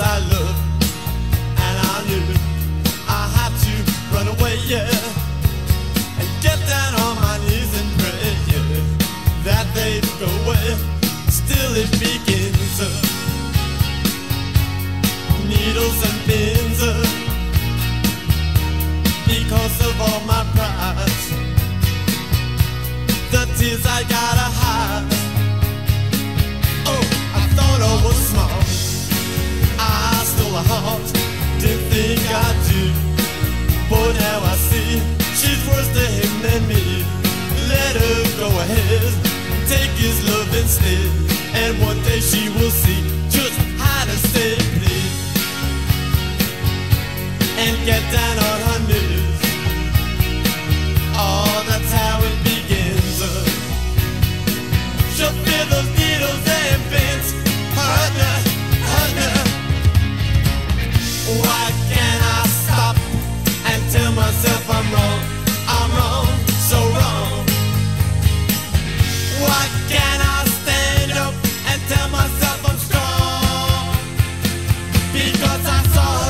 I love. And I knew I had to run away, yeah. And get down on my knees and pray, yeah. That they'd go away. Still it begins. Needles and pins. Because of all my pride. The tears I got. stay. And one day she will see just how to stay, please. And get down. Because I saw.